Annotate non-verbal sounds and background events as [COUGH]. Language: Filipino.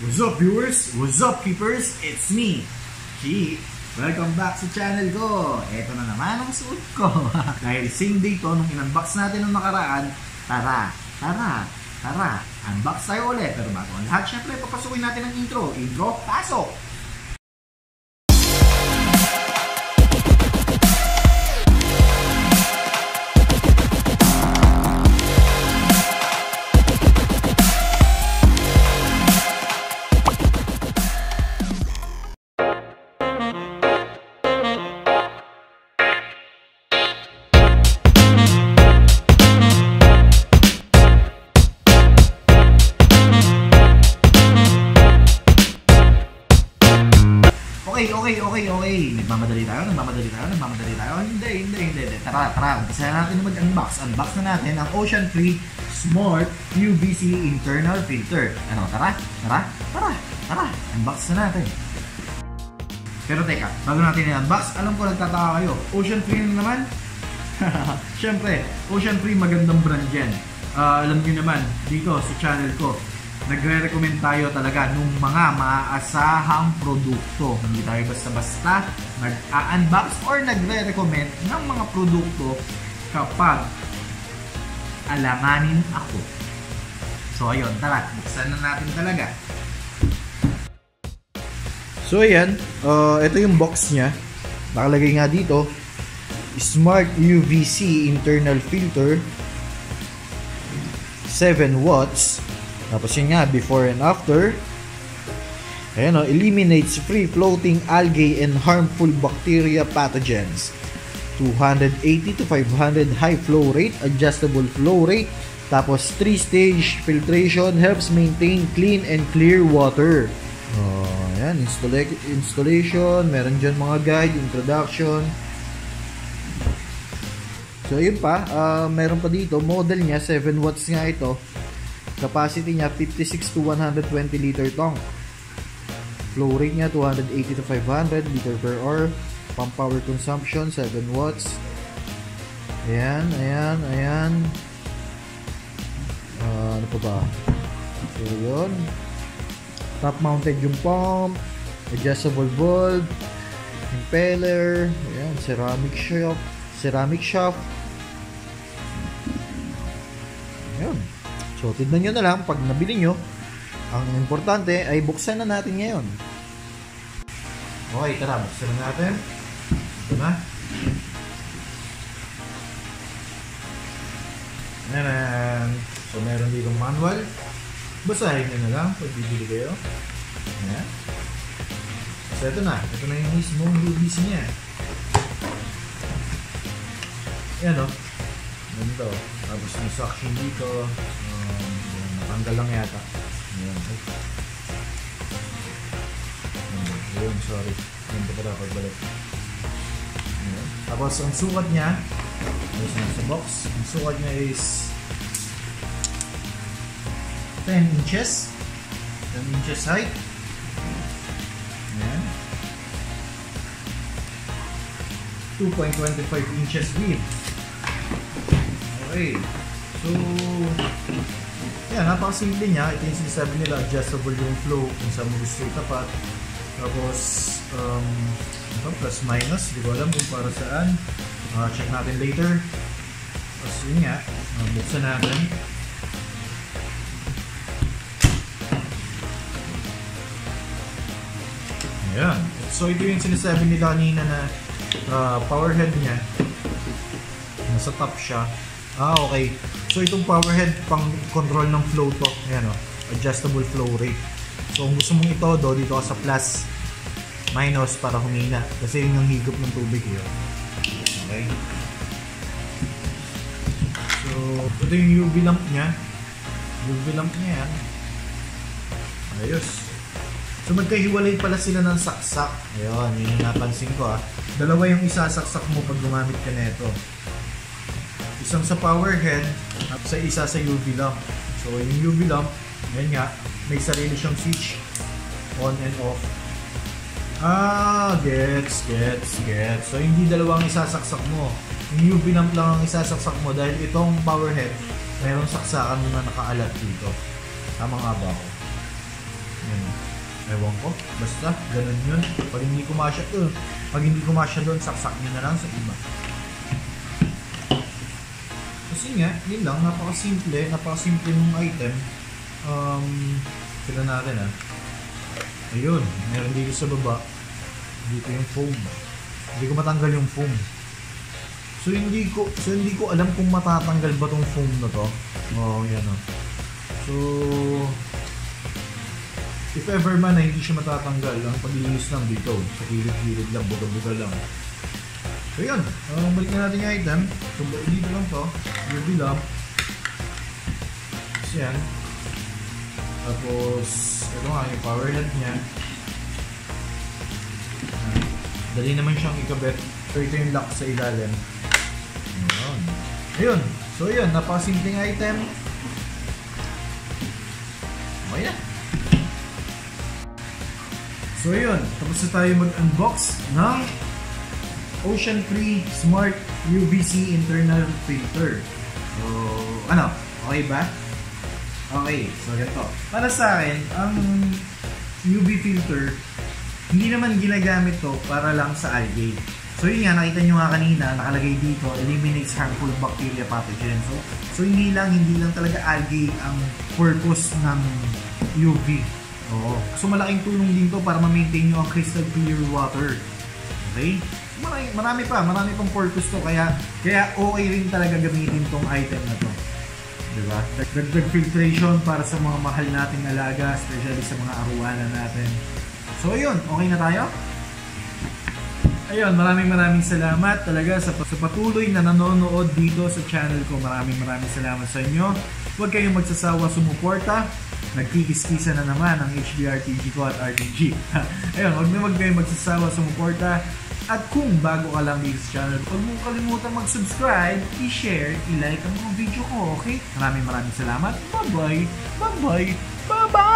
What's up viewers? What's up keepers? It's me, Chi. Welcome back sa channel ko. Ito na naman ang suot ko. [LAUGHS] Dahil same day to nung in-unbox natin nung nakaraan, tara, tara, tara, unbox tayo ulit. Pero bago ang lahat, syempre papasukin natin ang intro. Intro, pasok! Nagmamadali tayo, nagmamadali tayo, nagmamadali tayo. Hindi, hindi, hindi. hindi. Tara, tara. Umpisa na natin mag-unbox. Unbox na natin ang Ocean Free Smart UVC Internal Filter. Ano, tara, tara, tara, tara. Unbox na natin. Pero teka, bago natin i-unbox, alam ko nagtataka kayo. Ocean Free na naman? [LAUGHS] Siyempre, Ocean Free magandang brand yan. Ah, alam niyo naman, dito sa channel ko, nagre-recommend tayo talaga nung mga maaasahang produkto. Hindi tayo basta-basta nag-unbox or nagre-recommend ng mga produkto kapag alanganin ako. So ayun, tara, buksan na natin talaga. So ayan, uh, ito yung box niya. Nakalagay nga dito, Smart UVC internal filter 7 watts tapos yun nga, before and after. Ayan o, eliminates free floating algae and harmful bacteria pathogens. 280 to 500 high flow rate, adjustable flow rate. Tapos 3 stage filtration helps maintain clean and clear water. Oh, ayan, installa- installation, meron dyan mga guide, introduction. So, yun pa, ah, meron pa dito, model niya, 7 watts nga ito. Capacity niya 56 to 120 liter tank. Flow rate niya 280 to 500 liter per hour. Pump power consumption 7 watts. Ayan, ayan, ayan. Ah, ano pa ba? So, yun. Top mounted yung pump. Adjustable bulb. Impeller. Ayan, ceramic shaft. Ceramic shaft. Ayan. So, tignan nyo na lang pag nabili nyo. Ang importante ay buksan na natin ngayon. Okay, tara, buksan na natin. Ito na. Ayan. So, meron dito manual. Basahin nyo na lang pag bibili kayo. Ayan. So, ito na. Ito na yung mismong UBC niya. Ayan o. Ganito. Tapos may suction dito. Um, yun, natanggal lang yata. Ayan. Ay. Ayan, sorry. Ganito pala pagbalik. Ayan. Tapos ang sukat niya, ayos na sa box. Ang sukat niya is 10 inches. 10 inches height. Ayan. 2.25 inches width. Okay. So, yan, napakasimple niya. Ito yung sinasabi nila, adjustable yung flow kung saan mo gusto itapat. Tapos, um, ito, plus minus. Di ko alam kung para saan. Uh, check natin later. Tapos yun nga, uh, buksan natin. Ayan. So, ito yung sinasabi nila kanina na uh, power head niya. Nasa top siya. Ah, okay. So, itong power head pang control ng flow to. Ayan o. Adjustable flow rate. So, kung gusto mong ito, do, dito sa plus, minus para humina. Kasi yun yung higop ng tubig yun. Okay. So, ito yung UV lamp niya. UV lamp niya yan. Ayos. So, magkahiwalay pala sila ng saksak. Ayun, yun yung napansin ko ah. Dalawa yung isasaksak mo pag gumamit ka nito. Isang sa power head at sa isa sa UV lamp. So, yung UV lamp, yan nga, may sarili siyang switch on and off. Ah, gets, gets, gets. So, hindi dalawang isasaksak mo. Yung UV lamp lang ang isasaksak mo dahil itong power head, mayroong saksakan na nakaalat dito. Tama nga ba ako? Yan. Ewan ko. Basta, ganun yun. Pag hindi kumasya to, pag hindi kumasya doon, saksak nyo na lang sa iba. Kasi nga, yun lang, napakasimple, napakasimple ng item. Um, sila natin ah. Ayun, meron dito sa baba. Dito yung foam. Hindi ko matanggal yung foam. So hindi ko so hindi ko alam kung matatanggal ba tong foam na to. Oh, yan oh. So if ever man na hindi siya matatanggal, ang paglinis lang dito, sa gilid-gilid lang, buga-buga lang. So yun, uh, balik na natin yung item. So dito lang to, UV lamp. Tapos yan. Tapos, ito nga yung power head niya. Dali naman siyang ikabit. So ito yung lock sa ilalim. Ayun. Ayun. So yun, napasimpleng item. Okay na. So yun, tapos na tayo mag-unbox ng Ocean Free Smart UVC Internal Filter. So, ano? Okay ba? Okay, so ganito. Para sa akin, ang UV filter, hindi naman ginagamit to para lang sa algae. So yun nga, nakita nyo nga kanina, nakalagay dito, eliminates harmful bacteria pathogen. So, so hindi lang, hindi lang talaga algae ang purpose ng UV. Oo. So malaking tulong din to para ma-maintain nyo ang crystal clear water. Okay? Marami, marami pa, marami pang purpose to. Kaya, kaya okay rin talaga gamitin tong item na to. Diba? Dagdag filtration para sa mga mahal nating alaga, especially sa mga aruwanan natin. So ayun, okay na tayo? Ayun, maraming maraming salamat talaga sa, sa patuloy na nanonood dito sa channel ko. Maraming maraming salamat sa inyo. Huwag kayong magsasawa sumuporta. Nagkikis-kisa na naman ang HBRTG ko at RTG. [LAUGHS] Ayun, huwag na huwag kayong magsasawa sumuporta. At kung bago ka lang dito sa channel, huwag mong kalimutan mag-subscribe, i-share, i-like ang mga video ko, okay? Maraming maraming salamat. Bye-bye! Bye-bye! Bye-bye!